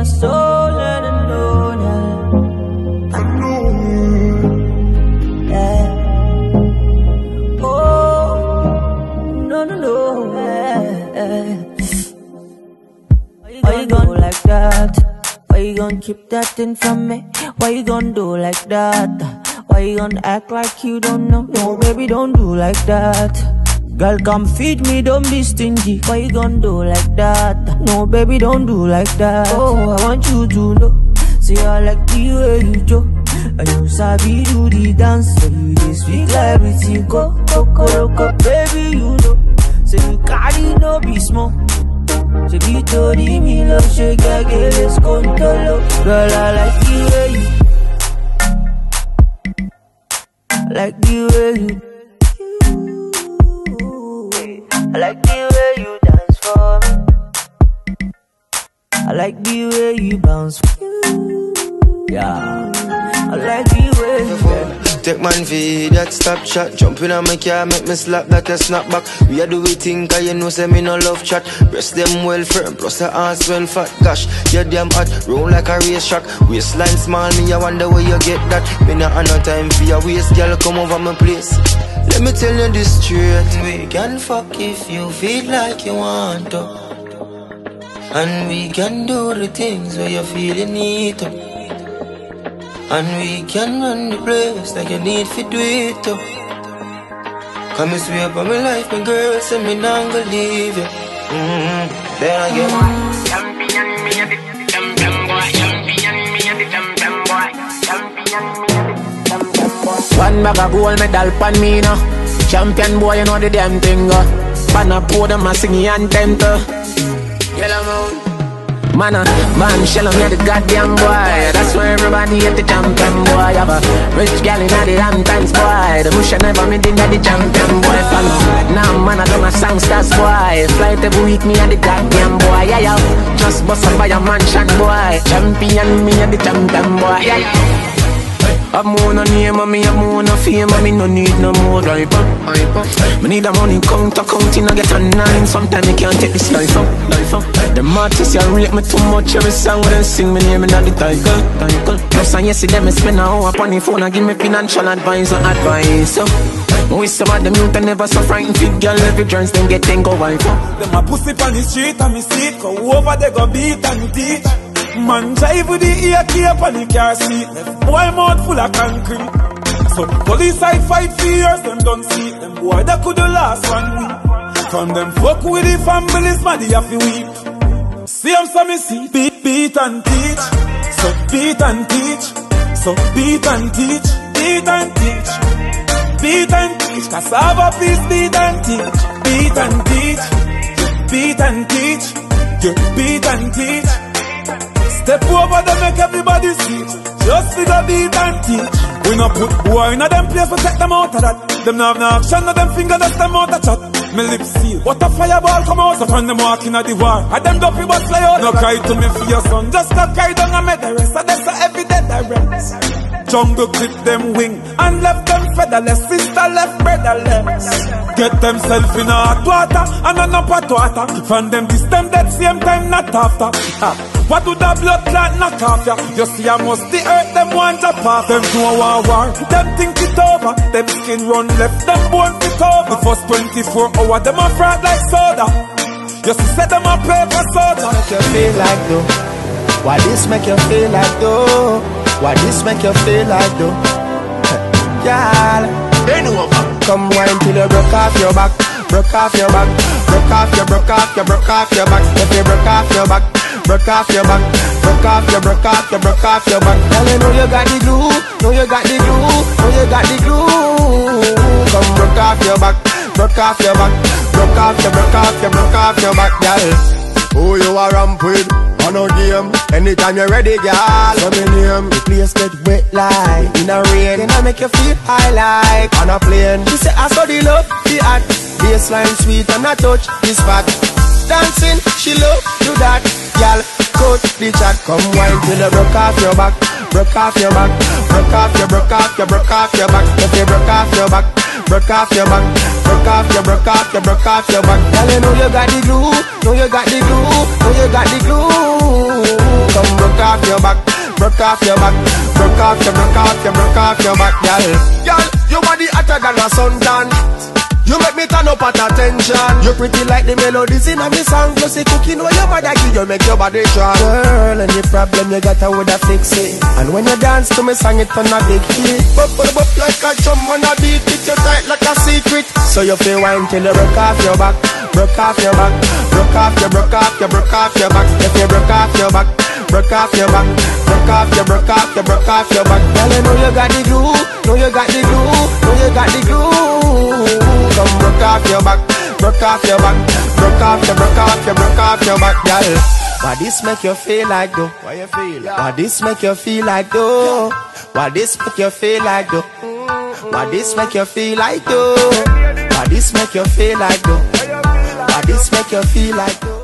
my soul and I know that. I know. Yeah. Oh, no, no, no. Yeah. Why you gonna do like that? Why you gonna keep that thing from me? Why you gonna do like that? Why you gonna act like you don't know? No, baby, don't do like that. Girl, come feed me, don't be stingy. Why you gonna do like that? No, baby, don't do like that. Oh, I want you to know. See, I like the way you do. And you sabi do the dance. So you just speak like everything. Go, go, go, go, baby, you know. Say you carry no be small. Say be told me love, shake, I get this control. Girl, I like the way you. I like the way you. I like the way you dance for me. I like the way you bounce. Yeah. I like the way you Take man feed that stop shot Jumping on my car make me slap like a snapback. We a do we think cause you know say me no love chat. Breast them well firm plus the ass well fat. Gosh, you damn hot, roll like a race track Waistline small, me I wonder where you get that. Me not have no time for your waist, girl come over my place Let me tell you this straight We can fuck if you feel like you want to And we can do the things where you feel you need to and we can run the place like you need to do it too. Come and swear by my life, my girl, say me not gonna leave you. Mm-hmm. Then again. Champion me a the champion boy. Champion me a the champion boy. Champion me One bag of gold medal pan me now. Champion boy, you know the damn thing. Uh. Pan a pour them a sing anthem to. Yellow moon. Man, uh, man, shell on the goddamn boy. That's why everybody hate the champion boy. Have a rich gal in the times boy. The bush never made in the champion boy. Follow. Now, man, I don't a songsters boy. Flight every week, me and the goddamn boy. Yeah, yeah. Just bust up by a mansion boy. Champion, me and the champion boy. Yeah, yeah. Have more no name and me have more no fame and me no need no more driver. Me need a money counter counting I get a nine. Sometimes me can't take this life up, life up. The artists you rate me too much every song when they sing me name in the title, title. Plus and yes, them me spend a hour upon the phone and give me financial advice or advice. Oh. So. We some of them youth and never so frightened Fit girl every joints then get ten go wife up Them a pussy on the street and me see it Go over they go beat and teach Man drive with the ear cape on the car seat. Boy mouth full of concrete. So police I fight for years Them don't see. Them boy that could the last one week. From them fuck with the families Man they have to weep. See them so me see Beat, beat and teach. So beat and teach. So beat and teach Beat and teach. Beat and teach Cassava please beat and teach. Beat and teach Beat and teach. You beat and teach Step over them make everybody see. Just figure beat and teach. We not put boy in a them place to take them out of that. Them not have no action, no them finger that's them out of chat. Me lip seal, what a fireball come out So when them walking at the war. I them dopey but fly out. No cry to me for your son. Just not cry down and make the rest. And that's every day rest Jungle clip them wing and left them featherless. Sister left brotherless. Get themself in a hot water and an hot water. From them this them dead same time not after. What do the blood clot knock off ya? You see I must the earth them want to pop. Them do a war war. Them think it over. Them skin run left. Them bone fit over. The first 24 hour them a fraud like soda. You see say them a play for soda. Make you feel like though. Why this make you feel like though? Why this make you feel like though? Girl, Bend over. come wine till you broke off your back, broke off your back, broke off your, broke off your, broke off your back. If you broke off your back, broke off your back, broke off your, broke off your, broke off your back. Girl, you know you got the glue, know you got the glue, know you got the glue. Come broke off your back, broke off your back, broke off your, broke off your, broke off your back, girl. Who you are ramp with? On a game, anytime you're ready, girl. So me name, the place get wet like in a rain. Then I make you feel high like on a plane. She say I saw the love, the act, baseline sweet and I touch the spot. Dancing, she love do that, girl. Coach the chat, come wine till you broke off your back, broke off your back, broke off your, broke off your, broke off your back. If you broke off your back, broke off your back, broke off your, broke off your, broke off your back. Girl, you know you got the glue, know you got the glue, know you got the glue. come broke off your back, broke off your back, broke off your, broke off your, broke off your back, girl. Girl, your body hotter than a suntan. You make me turn up at attention. You pretty like the melodies in a me song. Plus the cooking when your mother give you make your body strong. Girl, any problem you got, I woulda fix it. And when you dance to me song, it on a big hit. Bop, bop, bop like a drum on a beat. It you tight like a secret. So you feel wine till you broke off your back, broke off your back, broke off your, broke off your, broke off your back. If you broke off your back, broke off your back, broke off your, broke off your, broke off your back. Girl, you know you got the glue, know you got the glue, know you got the glue come broke off your back, broke off your back, broke off your, broke off your, broke off your back, girl. Why this make you feel like though? Why you feel? Like? Why this make you feel like though? Why this make you feel like though? Why this make you feel like though? Why this make you feel like though? Why this make you feel like though?